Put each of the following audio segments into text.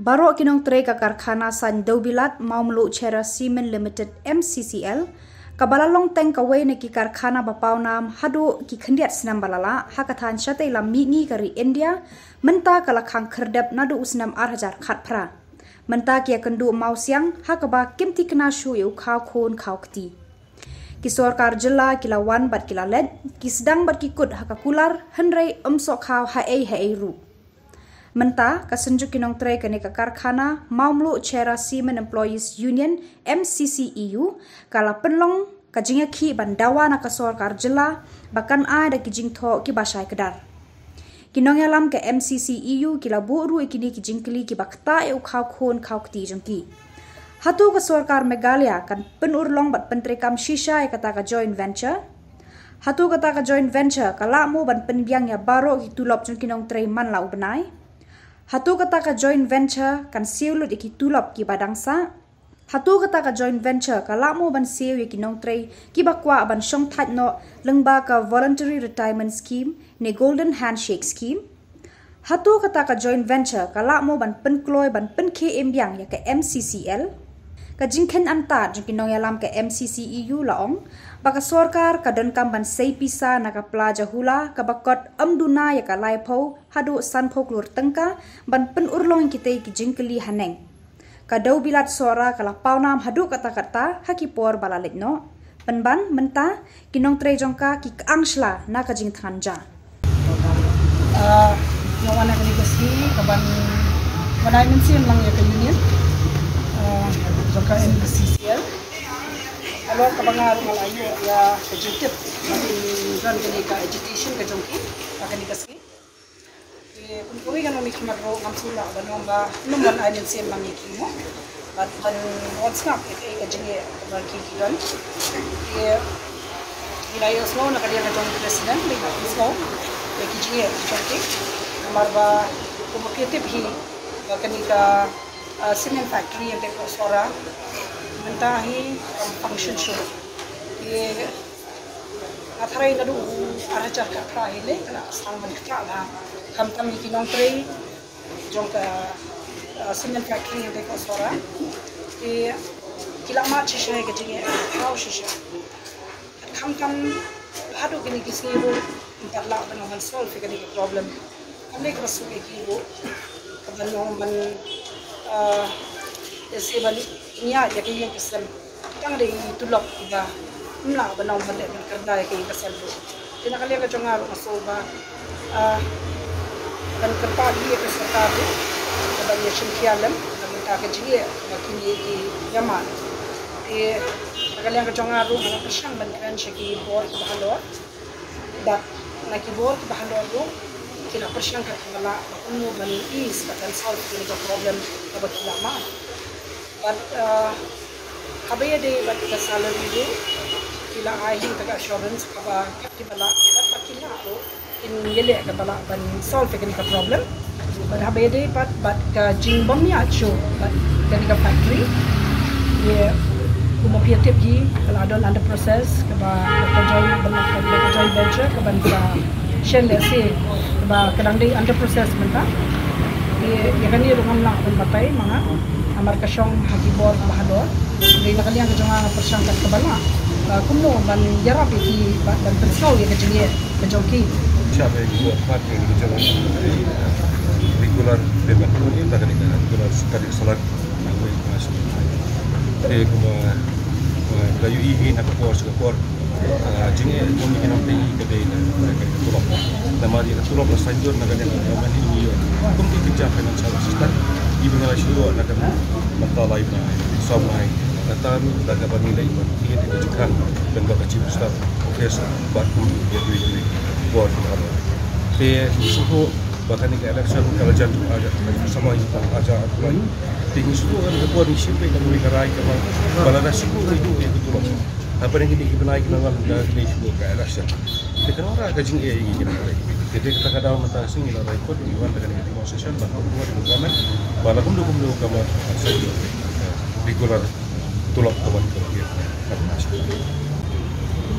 Baro kinong tre ka karkhana san Daubilat Maumlu Chera Cement Limited MCCL kabalalong teng kawai ne ki karkhana bapau nam hadu ki khandiat snam balala hakathan chate lam mi ngi kari India menta kala khang kherdep nadu usnam 8000 khat phra menta ki kandu mau siang hakaba kimti kna shu yu khaw khon khaw kti ki sarkar jilla kila wan bat kila led ki sedang bat ki kut hakakular henrei umso khaw ha ei ha ei ru Menta kasenju kinong tre ka karkhana Maumlu Chera Cement Employees Union MCCEU kala penlong kajinga ki bandawa na kasor karjela bahkan a da kijing tho ki basai kedar. Kinong yalam ke MCCEU kila buru ikini kijing kili ki bakta e ukhaw khon khaw kti jengki. Hatu ka sorkar Meghalaya kan penur long bat pentre kam shisha e kata ka joint venture Hatu kata ka joint venture kala mu ban penbiang ya baro ki tulop jeng kinong tre man lau benai. Hatu kata ka joint venture kan siu lut iki tulop ki badangsa. Hatu kata ka joint venture ka lamu ban siu iki nong trei ki bakwa ban shong that no lengba ka voluntary retirement scheme ne golden handshake scheme. Hatu kata ka joint venture ka lamu ban pen kloy ban pen KM yang ya ka MCCL. Ka jingken anta jengki nong yalam ka MCCEU laong baka sorkar ka don kamban sei pisa na ka plaja hula ka bakot amduna ya ka laipo hadu sanpo klur tengka ban pen urlong kita ki jingkeli haneng ka dau bilat suara kala paunam hadu kata kata haki por balalit no. Penban menta kinong tre jongka ki angsla na ka jing thanja uh, yang mana kini kasi kaban wadai mensin lang ya ke union jongka MCCL kalau kebangar malayu ya kejutip mati dan kini ka education ke jongki akan dikasih. Untuk ini kan kami kamar ro ngam sula ba no ba numban ainin sem mang ikimo bat ban what's up ke ke jinge ba ki ki don ye ila yo snow na kalian ka jong president. Ni ba snow ke ki kamar ba ko ke tip hi ba kani ka cement factory yang teko sora mentahi function show. Ye atharai nadu aracha ka thrai le kana sang man khra la kam tam ki nong tre jong ka cement factory de ko sora e kila ma chi shai ke jinge shi sha kam kam hadu kini ki si ro intar la ban man solve ke problem. Kam le krasu ke ki ro ban man ese balik nya ya ke yang kesel tang de tulok ba mla ba nong ba le kan karda ya ke yang kesel bu tina kali ka chonga ro so ba a kan kerpa di ke serta bu ba ya shin kialam na minta ke ji ba kini ki yaman e kali ka chonga ro na ka shang ban kan shi ki bor ba halo da na ki bor ba halo ro kina persiang ka kala ba kuno ban is ba kan solve kini problem ba kila ma but uh, kabaya de but the salary do kila ahi taga assurance kaba kapti bala but kila ro in yele ka bala ban solve kini ka problem. But habaya de but but ka jing bom ya cho but kini ka factory. Ye kuma pia tip ji kala don under process kaba ka join bala ka join venture kaba sa shen le se kaba kadang de under process menta ye ye kan ye rumam la ban batai mga amar kasyong hakibor bahador di nakalian ka jonga persyang kat kabala kumno ban yarap iki ban persau ya kajinge kajonki siapa yang buat? Parking di jalan regular payment ini tak ada regular sekali salat aku yang masuk eh kuma layu ini nak kuar jinge kami kena pergi ke dia mereka tulok nama dia tulok sanjur nak ada mana ini kami kerja financial assistant ibu ngala shiru na kan matala ibu som mai katan da ga bani lai ba ki da jikan dan ba chief staff office ba ku ya dui dui board na ba te su ko ba kan ga election kala jan tu aja sama ini tak aja aku lagi tinggi su kan ga board ni shipe ka mui karai ka ba bala da su ko itu ya betul apa yang ini ibu naik nama da ni su ka election te kan ora ka jing e ini ni jadi kita kadang mentah singi lah ikut iwan dengan kita mau session bahwa dua di komen bahwa kum dukung dukung kamar saya regular tulak kawan kerja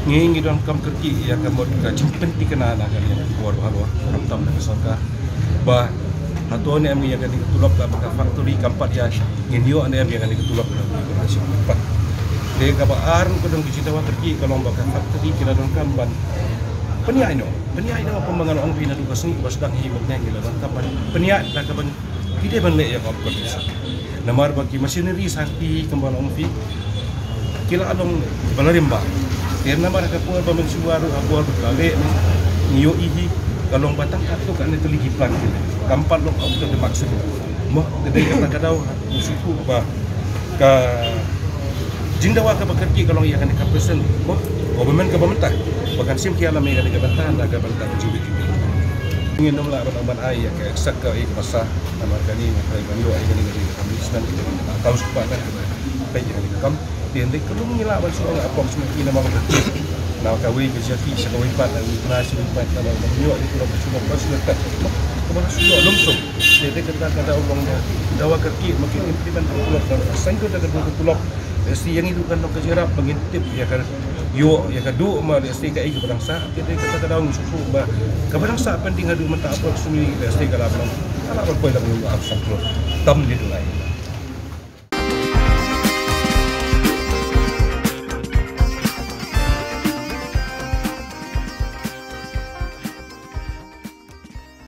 ngingi dalam kam kerja ya kamar kaji penting kena anak kalian. Keluar bahawa ram tam dengan sarkar bah Atau ni yang akan ditulak ke factory kampat dia nginyo ane yang akan ditulak ke koordinasi kampat. Dia kaba arun ko dong kita wa terki kalau baka factory kira dong kamban. Peniai no, peniai no pembangun orang pina du kasni bas dang hi moknya gila dong kampan. Peniai dah kaban kita ban le ya kap koordinasi. Namar bagi machinery sakti kembang orang pi kila along balarimba. Dia namar ka puar ba mensuaru abuar kale niyo ihi kalong batang kato kan itu lagi plan kita kampat long auto de maksud mo kedai kata kadau musuku ba ka jindawa ka bakarki kalong ia kan ka person mo government ka pemerintah bahkan sim kia lam ia kan ka bantahan da ka bantahan jibi jibi ingin nom la ban ai ya ka eksak ka ik masa nama kani maka ban yo ai kan ni ka kami senan kita tahu sepatah baik yang kam tiende kelung nyila ba so apa semua kina ma Nah, kawin ke jati sa kawin pat ang na sa pat na mga mga itu lang sa mga pas lekat. Kamara sulo lumsog. Jadi kata kata ulong niya dawa kaki makin implement ang tulok na sangko daga ng tulok. Esti yang itu kan nok kajirap mengintip ya kan yo ya kan du ma esti ka igi barang sa. Jadi kata kata ulong susu ba kabarang sa penting hadu mata apa sumi esti kala belum. Kala ko lang yung absent tam dito ay.